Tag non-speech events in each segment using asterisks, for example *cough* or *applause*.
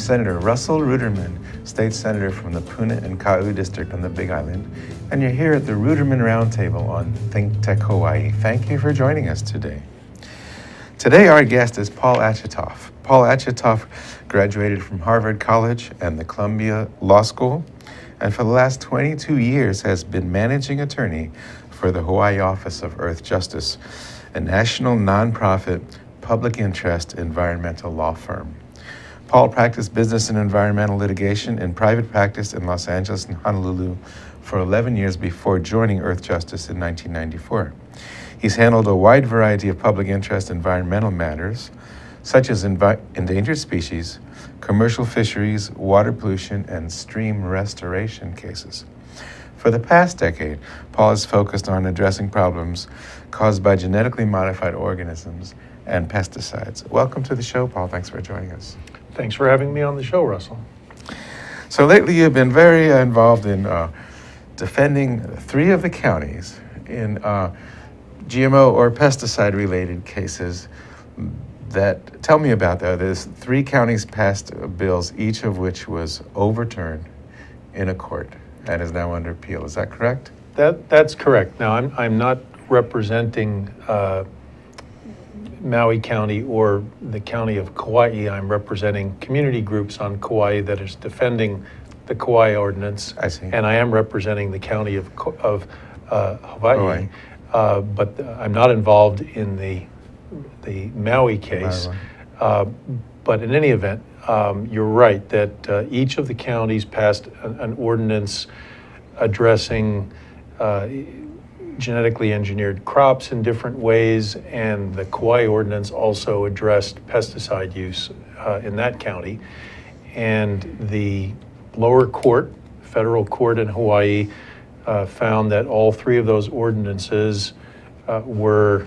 Senator Russell Ruderman, State Senator from the Puna and Kau District on the Big Island, and you're here at the Ruderman Roundtable on Think Tech Hawaii. Thank you for joining us today. Today, our guest is Paul Achitoff. Paul Achitoff graduated from Harvard College and the Columbia Law School, and for the last 22 years has been managing attorney for the Hawaii Office of Earthjustice, a national nonprofit public interest environmental law firm. Paul practiced business and environmental litigation in private practice in Los Angeles and Honolulu for 11 years before joining Earthjustice in 1994. He's handled a wide variety of public interest environmental matters, such as endangered species, commercial fisheries, water pollution, and stream restoration cases. For the past decade, Paul has focused on addressing problems caused by genetically modified organisms and pesticides. Welcome to the show, Paul. Thanks for joining us. Thanks for having me on the show, Russell. So lately, you've been very uh, involved in uh, defending three of the counties in uh, GMO or pesticide related cases that tell me about that. There's three counties passed bills, each of which was overturned in a court and is now under appeal. Is that correct? That, that's correct. Now, I'm, I'm not representing uh, Maui County or the county of Kauai. I'm representing community groups on Kauai that is defending the Kauai ordinance. I see. And I am representing the county of, of uh, Hawaii. Uh, but I'm not involved in the, the Maui case. Uh, But in any event, um, you're right that uh, each of the counties passed an an ordinance addressing uh, genetically engineered crops in different ways, and the Kauai ordinance also addressed pesticide use uh, in that county. And the lower court, federal court in Hawaii, uh, found that all three of those ordinances uh, were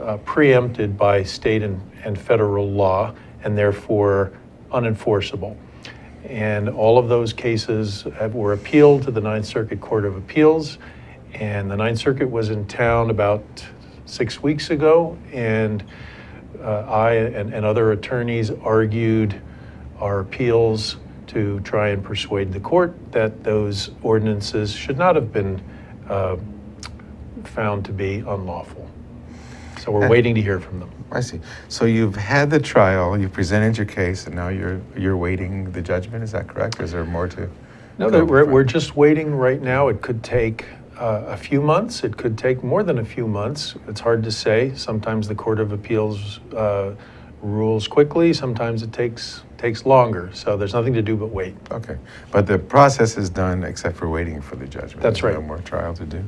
uh, preempted by state and, and federal law and therefore unenforceable. And all of those cases have- were appealed to the Ninth Circuit Court of Appeals. And the Ninth Circuit was in town about six weeks ago, and uh, I and, and other attorneys argued our appeals to try and persuade the court that those ordinances should not have been uh, found to be unlawful. So we're waiting to hear from them. I see. So you've had the trial, you've presented your case, and now you're you're waiting the judgment. Is that correct, or is there more to? No, we're, we're just waiting right now. It could take uh, a few months. It could take more than a few months. It's hard to say. Sometimes the Court of Appeals uh, rules quickly. Sometimes it takes takes longer. So there's nothing to do but wait. Okay, but the process is done except for waiting for the judgment. That's There's right. No more trial to do.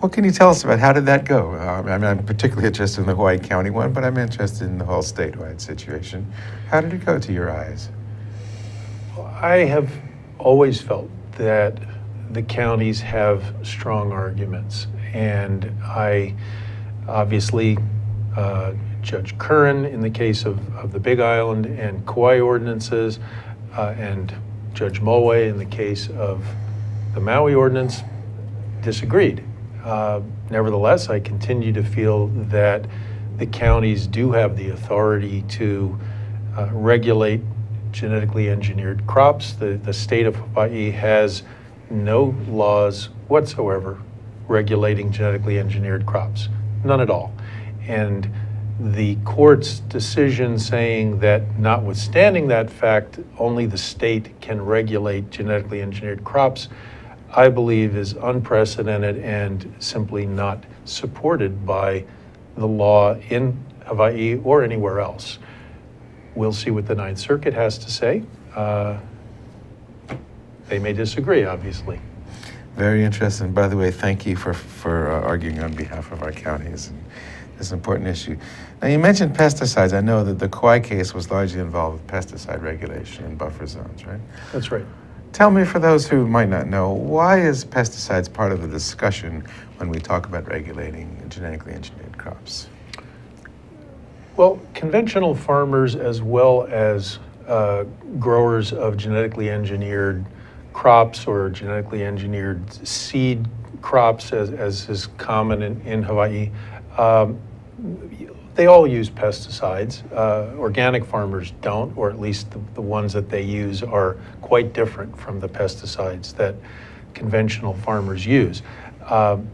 What can you tell us about how did that go? Um, I mean, I'm particularly interested in the Hawaii County one, but I'm interested in the whole statewide situation. How did it go to your eyes? I have always felt that the counties have strong arguments, and I obviously uh, Judge Kurren in the case of, of the Big Island and Kauai ordinances, uh, and Judge Mollway in the case of the Maui ordinance disagreed. Uh, nevertheless, I continue to feel that the counties do have the authority to uh, regulate genetically engineered crops. The, the state of Hawaii has no laws whatsoever regulating genetically engineered crops, none at all. And the court's decision saying that notwithstanding that fact, only the state can regulate genetically engineered crops, I believe is unprecedented and simply not supported by the law in Hawaii or anywhere else. We'll see what the Ninth Circuit has to say. Uh, They may disagree, obviously. Very interesting. By the way, thank you for, for uh, arguing on behalf of our counties. And it's an important issue. Now, you mentioned pesticides. I know that the Kauai case was largely involved with pesticide regulation and buffer zones, right? That's right. Tell me, for those who might not know, why is pesticides part of the discussion when we talk about regulating genetically engineered crops? Well, conventional farmers as well as uh, growers of genetically engineered crops or genetically engineered seed crops, as, as is common in, in Hawaii, um, they all use pesticides. Uh, organic farmers don't, or at least the, the ones that they use are quite different from the pesticides that conventional farmers use. Um,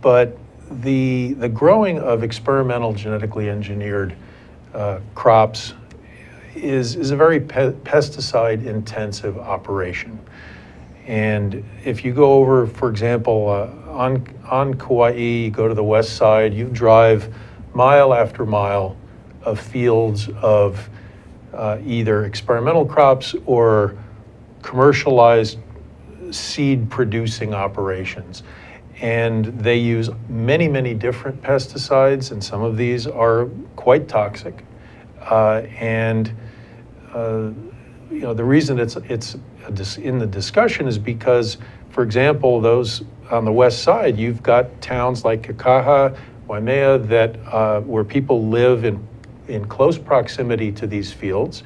but the, the growing of experimental genetically engineered uh, crops is, is a very pe pesticide intensive operation. And if you go over, for example, uh, on, on Kauai, you go to the west side, you drive mile after mile of fields of uh, either experimental crops or commercialized seed producing operations. And they use many, many different pesticides, and some of these are quite toxic. Uh, and uh, you know the reason it's it's in the discussion is because, for example, those on the west side, you've got towns like Kekaha, Waimea, that uh, where people live in in close proximity to these fields,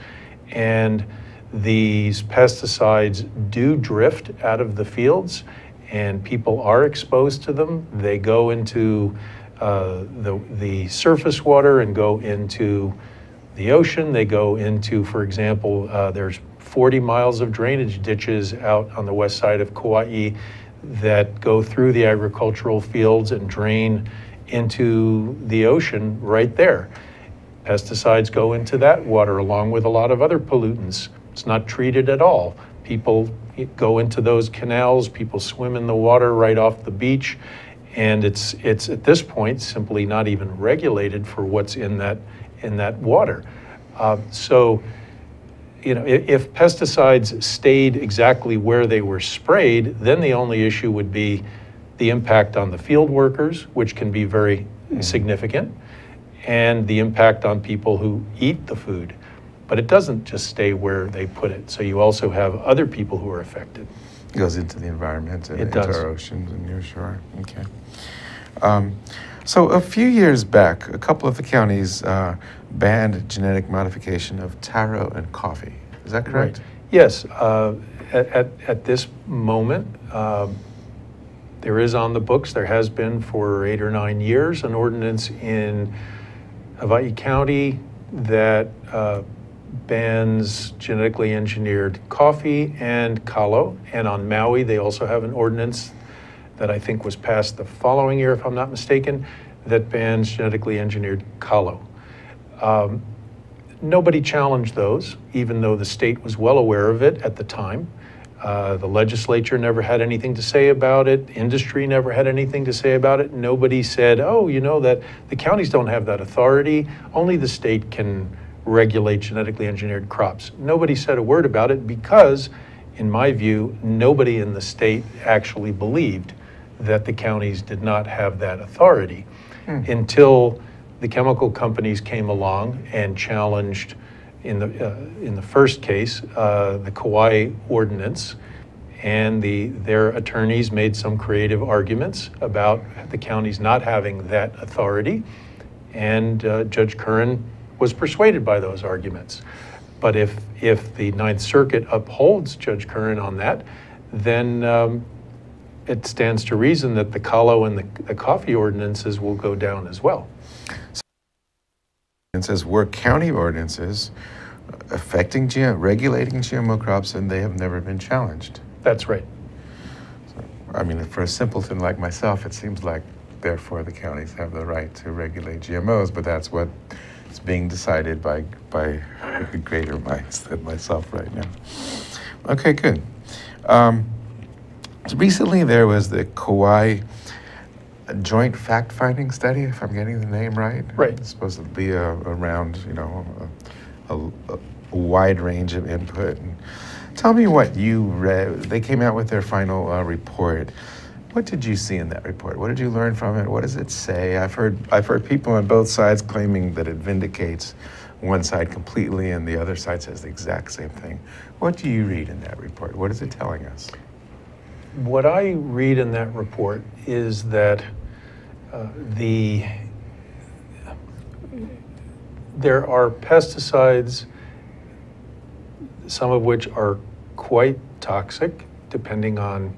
and these pesticides do drift out of the fields, and people are exposed to them. They go into uh, the the surface water and go into the ocean. They go into, for example, uh, there's 40 miles of drainage ditches out on the west side of Kauai that go through the agricultural fields and drain into the ocean right there. Pesticides go into that water along with a lot of other pollutants. It's not treated at all. People go into those canals, people swim in the water right off the beach, and it's, it's at this point simply not even regulated for what's in that in that water. Uh, so, you know, if, if, pesticides stayed exactly where they were sprayed, then the only issue would be the impact on the field workers, which can be very mm. significant, and the impact on people who eat the food. But it doesn't just stay where they put it. So you also have other people who are affected. It goes into the environment and it into does. our oceans and near shore. Okay. Um, so a few years back, a couple of the counties uh, banned genetic modification of taro and coffee. Is that correct? Right. Yes. Uh, at, at, at, this moment, uh, there is on the books, there has been for eight or nine years, an ordinance in Hawaii County that uh, bans genetically engineered coffee and kalo. And on Maui, they also have an ordinance that I think was passed the following year, if I'm not mistaken, that bans genetically engineered kalo. Um, nobody challenged those, even though the state was well aware of it at the time. Uh, the legislature never had anything to say about it. Industry never had anything to say about it. Nobody said, oh, you know, that the counties don't have that authority. Only the state can regulate genetically engineered crops. Nobody said a word about it because, in my view, nobody in the state actually believed that the counties did not have that authority hmm. until the chemical companies came along and challenged, in the, uh, in the first case, uh, the Kauai ordinance. And the, their attorneys made some creative arguments about the counties not having that authority. And uh, Judge Kurren was persuaded by those arguments. But if, if the Ninth Circuit upholds Judge Kurren on that, then um, it stands to reason that the kalo and the, the coffee ordinances will go down as well. It says were county ordinances affecting GM, regulating GMO crops, and they have never been challenged. That's right. So, I mean, for a simpleton like myself, it seems like therefore the counties have the right to regulate GMOs, but that's what is being decided by by *laughs* greater minds than myself right now. Okay, good. Um, recently there was the Kauai Joint Fact-Finding Study, if I'm getting the name right. Right. It's supposed to be a, around, you know, a, a, a, wide range of input. And tell me what you read. They came out with their final uh, report. What did you see in that report? What did you learn from it? What does it say? I've heard I've heard people on both sides claiming that it vindicates one side completely and the other side says the exact same thing. What do you read in that report? What is it telling us? What I read in that report is that uh, the there are pesticides, some of which are quite toxic, depending on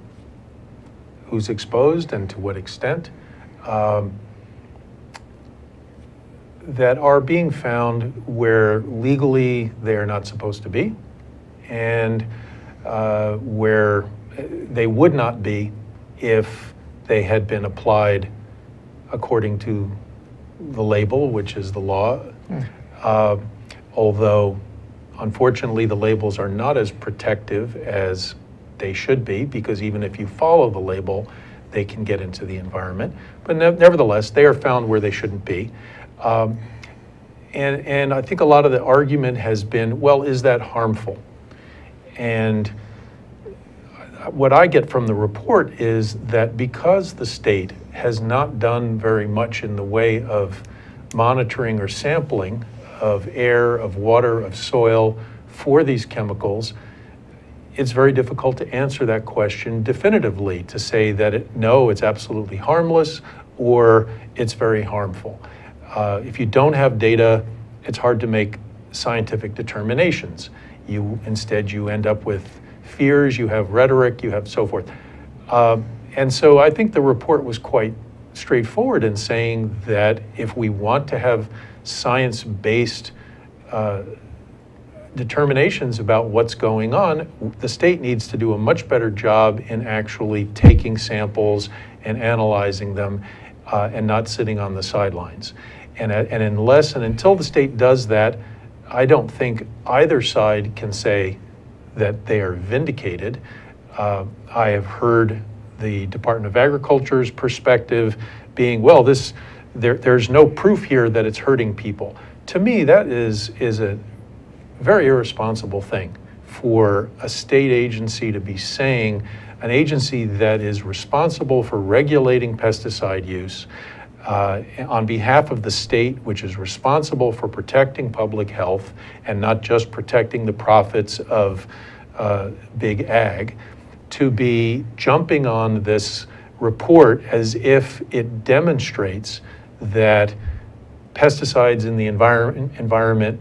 who's exposed and to what extent. Um, that are being found where legally they are not supposed to be and uh, where they would not be if they had been applied according to the label, which is the law. Mm. Uh, although, unfortunately, the labels are not as protective as they should be, because even if you follow the label, they can get into the environment. But ne- nevertheless, they are found where they shouldn't be. Um, and, and I think a lot of the argument has been well, is that harmful? And what I get from the report is that because the state has not done very much in the way of monitoring or sampling of air, of water, of soil for these chemicals, it's very difficult to answer that question definitively to say that it, no, it's absolutely harmless or it's very harmful. Uh, if you don't have data, it's hard to make scientific determinations. You instead you end up with fears, you have rhetoric, you have so forth. Uh, and so I think the report was quite straightforward in saying that if we want to have science-based uh, determinations about what's going on, the state needs to do a much better job in actually taking samples and analyzing them uh, and not sitting on the sidelines. And, uh, and unless and until the state does that, I don't think either side can say that they are vindicated. Uh, I have heard the Department of Agriculture's perspective being, well, this there, there's no proof here that it's hurting people. To me, that is is a very irresponsible thing for a state agency to be saying, an agency that is responsible for regulating pesticide use uh, on behalf of the state, which is responsible for protecting public health and not just protecting the profits of uh, big ag, to be jumping on this report as if it demonstrates that pesticides in the envir- environment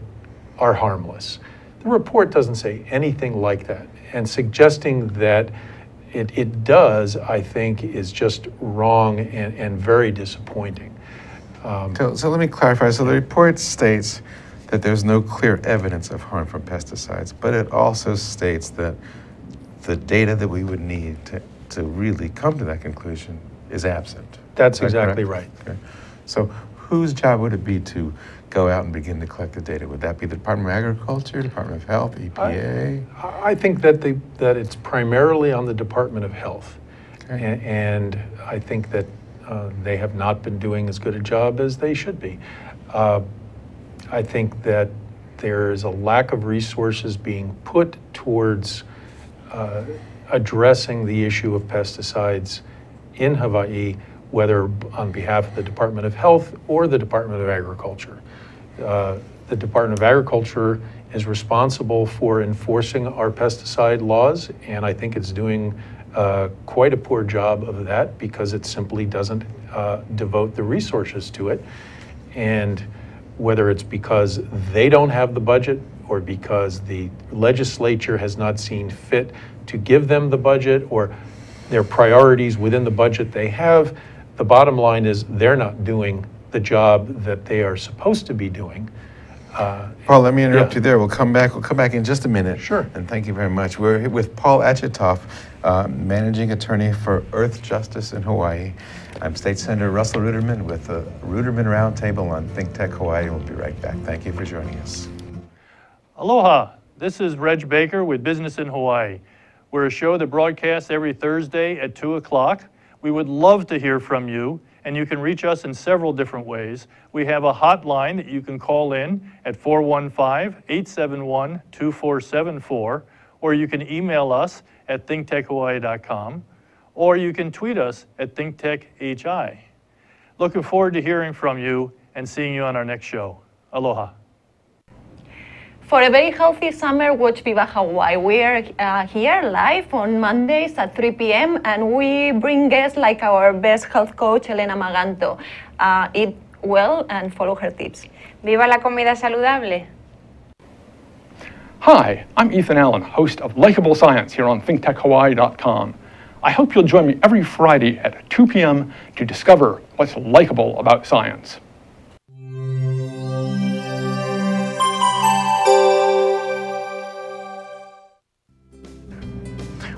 are harmless. The report doesn't say anything like that, and suggesting that it, it does, I think, is just wrong and, and very disappointing. Um, so, so let me clarify. So the report states that there's no clear evidence of harm from pesticides, but it also states that the data that we would need to, to really come to that conclusion is absent. That's that exactly correct? right. Okay. So whose job would it be to go out and begin to collect the data? Would that be the Department of Agriculture, Department of Health, EPA? I, I think that the, that it's primarily on the Department of Health. Okay. And, and I think that uh, they have not been doing as good a job as they should be. Uh, I think that there is a lack of resources being put towards uh, addressing the issue of pesticides in Hawaii, whether on behalf of the Department of Health or the Department of Agriculture. Uh, the Department of Agriculture is responsible for enforcing our pesticide laws, and I think it's doing uh, quite a poor job of that because it simply doesn't uh, devote the resources to it. And whether it's because they don't have the budget or because the legislature has not seen fit to give them the budget or their priorities within the budget they have, the bottom line is they're not doing the job that they are supposed to be doing. Uh, Paul, let me interrupt yeah. you there. We'll come back. We'll come back in just a minute. Sure. And thank you very much. We're with Paul Achitoff, uh, managing attorney for Earthjustice in Hawaii. I'm State Senator Russell Ruderman with the Ruderman Roundtable on Think Tech Hawaii. We'll be right back. Thank you for joining us. Aloha. This is Reg Baker with Business in Hawaii. We're a show that broadcasts every Thursday at 2 o'clock. We would love to hear from you and you can reach us in several different ways. We have a hotline that you can call in at 415-871-2474, or you can email us at thinktechhawaii.com, or you can tweet us at thinktechhi. Looking forward to hearing from you and seeing you on our next show. Aloha. For a very healthy summer, watch Viva Hawaii. We are uh, here live on Mondays at 3 p.m. and we bring guests like our best health coach, Elena Maganto. Uh, eat well and follow her tips. Viva la comida saludable. Hi, I'm Ethan Allen, host of Likeable Science here on ThinkTechHawaii.com. I hope you'll join me every Friday at 2 p.m. to discover what's likable about science.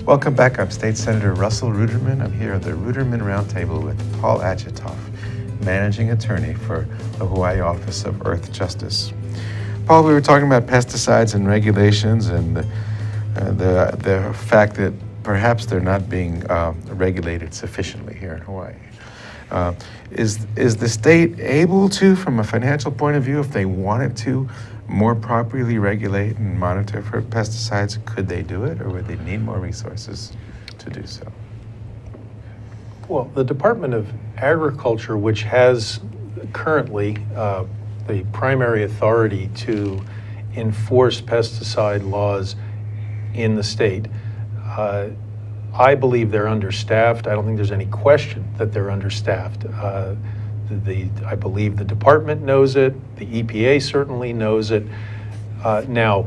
Welcome back. I'm State Senator Russell Ruderman. I'm here at the Ruderman Roundtable with Paul Achitoff, Managing Attorney for the Hawaii Office of Earthjustice. Paul, we were talking about pesticides and regulations and the, uh, the, the fact that perhaps they're not being uh, regulated sufficiently here in Hawaii. Uh, is, is the state able to, from a financial point of view, if they wanted to, more properly regulate and monitor for pesticides? Could they do it, or would they need more resources to do so? Well, the Department of Agriculture, which has currently uh, the primary authority to enforce pesticide laws in the state, uh, I believe they're understaffed. I don't think there's any question that they're understaffed. Uh, the, the, I believe the department knows it. The EPA certainly knows it. Uh, now,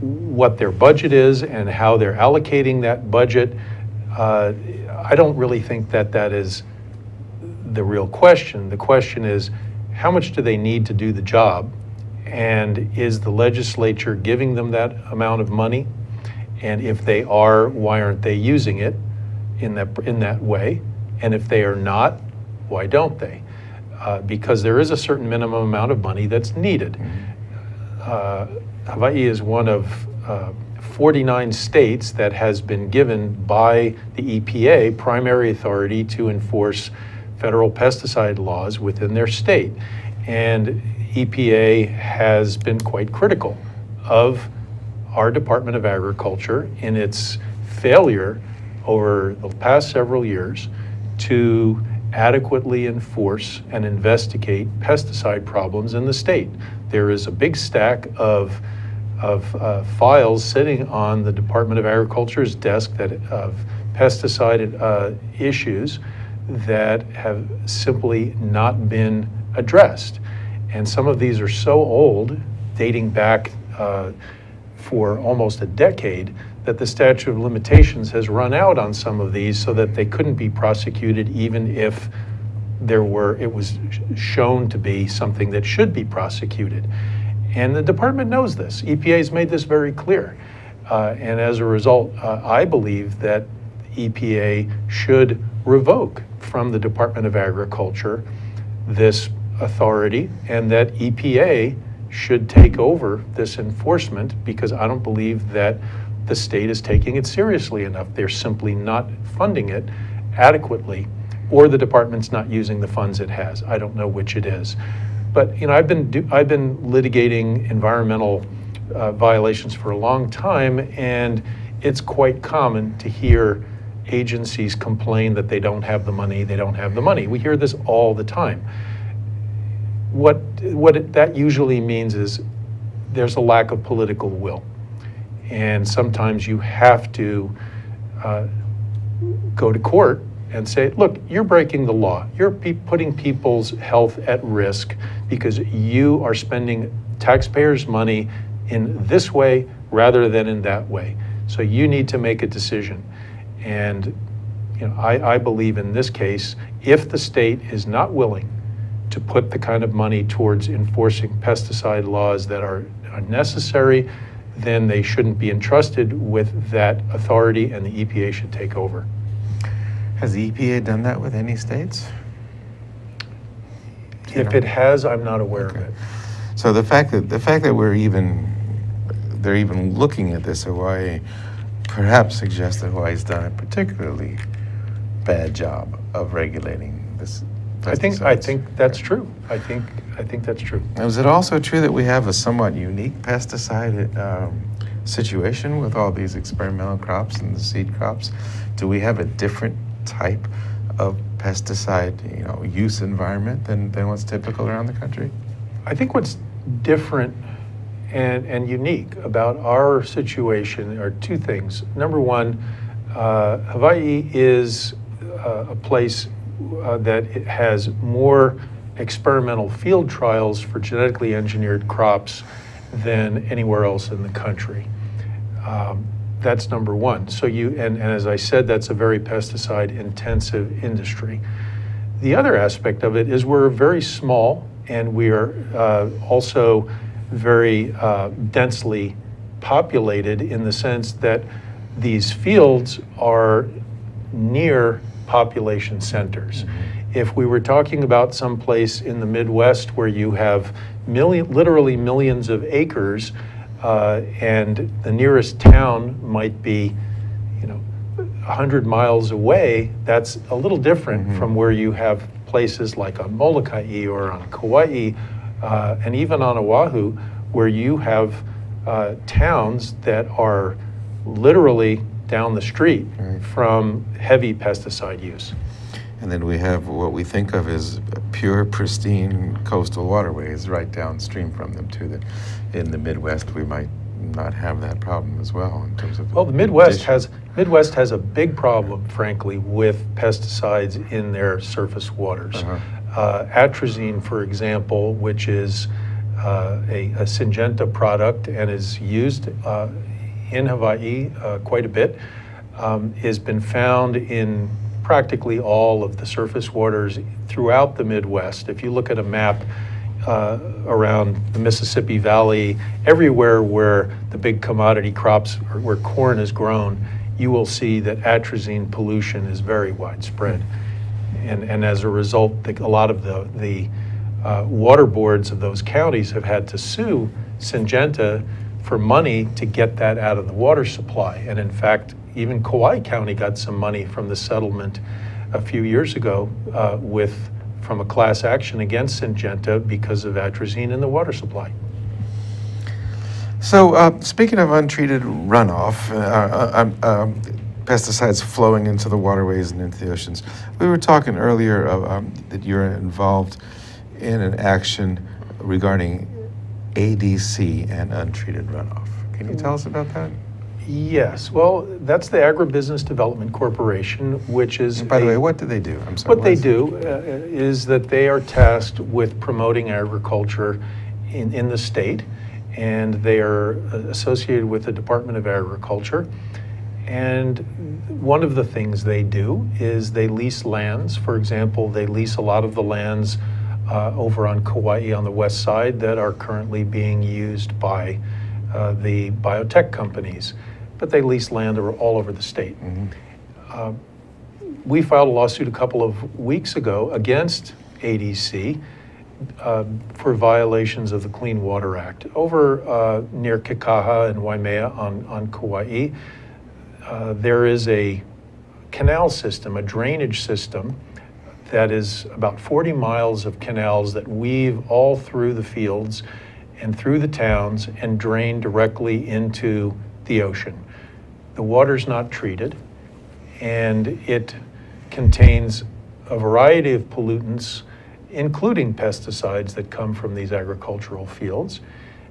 what their budget is and how they're allocating that budget, uh, I don't really think that that is the real question. The question is, how much do they need to do the job? And is the legislature giving them that amount of money? And if they are, why aren't they using it in that, in that way? And if they are not, why don't they? Uh, because there is a certain minimum amount of money that's needed. Uh, Hawaii is one of uh, 49 states that has been given by the EPA primary authority to enforce federal pesticide laws within their state. And EPA has been quite critical of our Department of Agriculture in its failure over the past several years to adequately enforce and investigate pesticide problems in the state. There is a big stack of, of uh, files sitting on the Department of Agriculture's desk that of pesticide uh, issues that have simply not been addressed. And some of these are so old, dating back uh, for almost a decade that the statute of limitations has run out on some of these so that they couldn't be prosecuted even if there were it was shown to be something that should be prosecuted. And the department knows this. Epa has made this very clear. Uh, and as a result uh, i believe that epa should revoke from the department of agriculture this authority and that epa should take over this enforcement because I don't believe that the state is taking it seriously enough. They're simply not funding it adequately, or the department's not using the funds it has. I don't know which it is. But you know, I've been do, I've been litigating environmental uh, violations for a long time, and it's quite common to hear agencies complain that they don't have the money. They don't have the money. We hear this all the time what, what it, that usually means is there's a lack of political will. And sometimes you have to uh, go to court and say, look, you're breaking the law. You're pe putting people's health at risk because you are spending taxpayers' money in this way rather than in that way. So you need to make a decision. And you know, I, I believe in this case, if the state is not willing to put the kind of money towards enforcing pesticide laws that are, are necessary, then they shouldn't be entrusted with that authority and the EPA should take over. Has the EPA done that with any states? If it has, I'm not aware okay. of it. So the fact that the fact that we're even they're even looking at this Hawaii perhaps suggests that Hawaii's done a particularly bad job of regulating this I think, I think that's true. I think, I think that's true. Is it also true that we have a somewhat unique pesticide um, situation with all these experimental crops and the seed crops? Do we have a different type of pesticide, you know, use environment than, than what's typical around the country? I think what's different and, and unique about our situation are two things. Number one, uh, Hawaii is uh, a place uh, that it has more experimental field trials for genetically engineered crops than anywhere else in the country. Um, that's number one. So you, and, and as I said, that's a very pesticide intensive industry. The other aspect of it is we're very small and we are uh, also very uh, densely populated in the sense that these fields are near population centers. If we were talking about some place in the Midwest where you have million, literally millions of acres, uh, and the nearest town might be, you know, 100 miles away, that's a little different from where you have places like on Molokai or on Kauai uh, and even on Oahu, where you have uh, towns that are literally down the street from heavy pesticide use. And then we have what we think of as pure, pristine coastal waterways right downstream from them too. That in the Midwest we might not have that problem as well in terms of. Well, the Midwest addition. has, Midwest has a big problem, frankly, with pesticides in their surface waters. Uh-huh. Uh, atrazine, for example, which is uh, a, a Syngenta product and is used uh, in Hawaii uh, quite a bit, um, has been found in practically all of the surface waters throughout the Midwest. If you look at a map uh, around the Mississippi Valley, everywhere where the big commodity crops, where corn is grown, you will see that atrazine pollution is very widespread. And, and as a result, the, a lot of the, the uh, water boards of those counties have had to sue Syngenta for money to get that out of the water supply. And in fact, even Kauai County got some money from the settlement a few years ago uh, with, from a class action against Syngenta because of atrazine in the water supply. So, uh, speaking of untreated runoff, uh, uh, um, um, pesticides flowing into the waterways and into the oceans, we were talking earlier uh, um, that you're involved in an action regarding ADC and untreated runoff. Can you tell us about that? Yes, well, that's the Agribusiness Development Corporation, which is. And by the a- way, what do they do? I'm sorry. What they do uh, is that they are tasked with promoting agriculture in, in the state, and they are uh, associated with the Department of Agriculture. And one of the things they do is they lease lands. For example, they lease a lot of the lands uh, over on Kauai on the west side that are currently being used by uh, the biotech companies. But they lease land all over the state. Uh, we filed a lawsuit a couple of weeks ago against ADC uh, for violations of the Clean Water Act over uh, near Kekaha and Waimea on, on Kauai. Uh, there is a canal system, a drainage system that is about 40 miles of canals that weave all through the fields and through the towns and drain directly into the ocean. The water's not treated and it contains a variety of pollutants, including pesticides that come from these agricultural fields.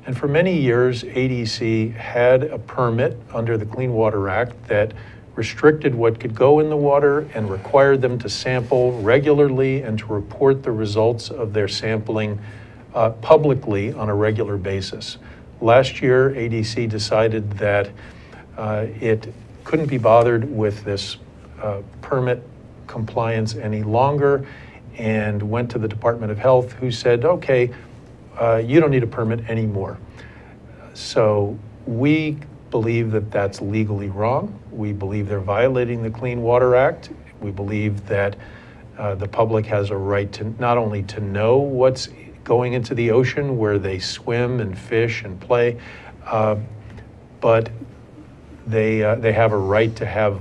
And for many years, ADC had a permit under the Clean Water Act that restricted what could go in the water and required them to sample regularly and to report the results of their sampling uh, publicly on a regular basis. Last year, ADC decided that uh, it couldn't be bothered with this uh, permit compliance any longer and went to the Department of Health, who said, okay, uh, you don't need a permit anymore. So we believe that that's legally wrong. We believe they're violating the Clean Water Act. We believe that uh, the public has a right to not only to know what's going into the ocean where they swim and fish and play, uh, but they, uh, they have a right to have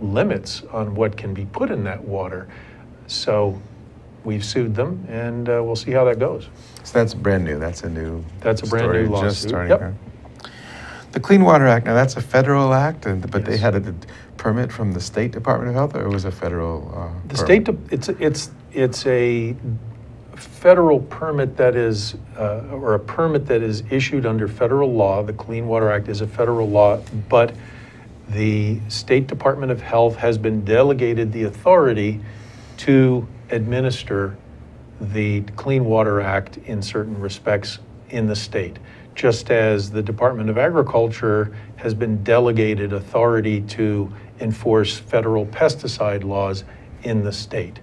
limits on what can be put in that water. So we've sued them, and uh, we'll see how that goes. So that's brand new. That's a new. That's a brand new story, Just lawsuit. starting. Yep. The Clean Water Act. Now that's a federal act, and but they Yes. had a permit from the state Department of Health, or it was a federal. Uh, The permit? state, de- it's, it's, it's a federal permit that is, uh, or a permit that is issued under federal law. The Clean Water Act is a federal law, but the State Department of Health has been delegated the authority to administer the Clean Water Act in certain respects in the state, just as the Department of Agriculture has been delegated authority to enforce federal pesticide laws in the state.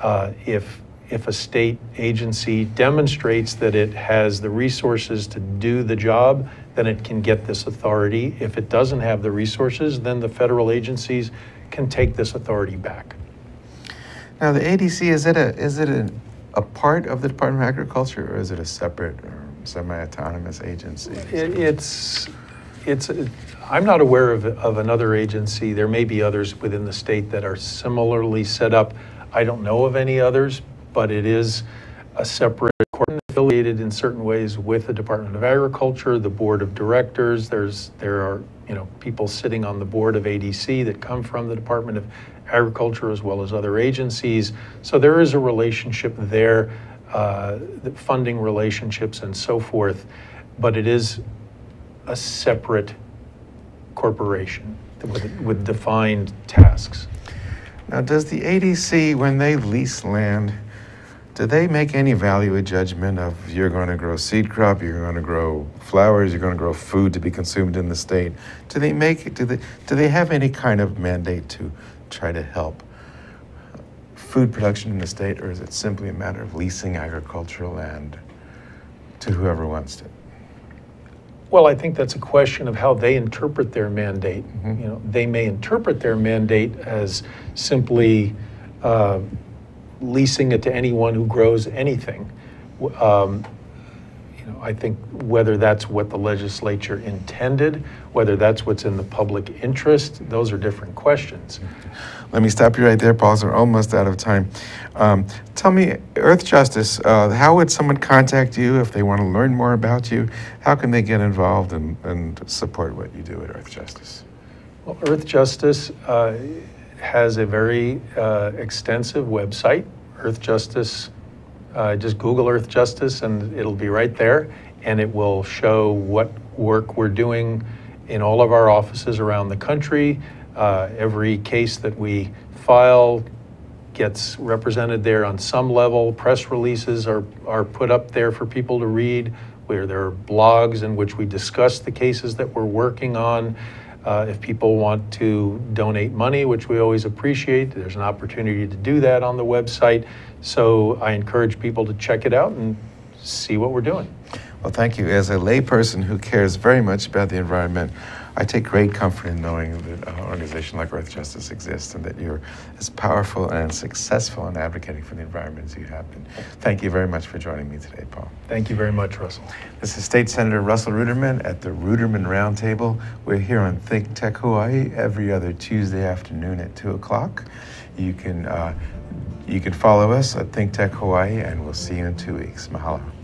Uh, If, if a state agency demonstrates that it has the resources to do the job, then it can get this authority. If it doesn't have the resources, then the federal agencies can take this authority back. Now, the ADC, is it a, is it a, a part of the Department of Agriculture or is it a separate semi-autonomous agency? It, it's, it's, I'm not aware of, of another agency. There may be others within the state that are similarly set up. I don't know of any others, but it is a separate affiliated in certain ways with the Department of Agriculture, the Board of Directors. There's, there are, you know, people sitting on the board of ADC that come from the Department of Agriculture as well as other agencies. So there is a relationship there, uh, funding relationships and so forth, but it is a separate corporation with, with defined tasks. Now, does the ADC, when they lease land, do they make any value judgment of you're going to grow seed crop, you're going to grow flowers, you're going to grow food to be consumed in the state? Do they make do they do they have any kind of mandate to try to help food production in the state, or is it simply a matter of leasing agricultural land to whoever wants it? Well, I think that's a question of how they interpret their mandate. Mhm. You know, they may interpret their mandate as simply uh, leasing it to anyone who grows anything. Um, you know, I think whether that's what the legislature intended, whether that's what's in the public interest, those are different questions. Let me stop you right there, Paul. We're almost out of time. Um, tell me, Earthjustice, uh, how would someone contact you if they want to learn more about you? How can they get involved and, and support what you do at Earthjustice? Well, Earthjustice uh, has a very uh, extensive website, Earthjustice. Uh, just Google Earthjustice and it'll be right there. And it will show what work we're doing in all of our offices around the country. Uh, every case that we file gets represented there on some level. Press releases are, are put up there for people to read, where there are blogs in which we discuss the cases that we're working on. Uh, if people want to donate money, which we always appreciate, there's an opportunity to do that on the website. So I encourage people to check it out and see what we're doing. Well, thank you. As a layperson who cares very much about the environment, I take great comfort in knowing that an organization like Earthjustice exists and that you're as powerful and successful in advocating for the environment as you have been. Thank you very much for joining me today, Paul. Thank you very much, Russell. This is State Senator Russell Ruderman at the Ruderman Roundtable. We're here on Think Tech Hawaii every other Tuesday afternoon at 2 o'clock. You can, uh, you can follow us at Think Tech Hawaii, and we'll see you in two weeks. Mahalo.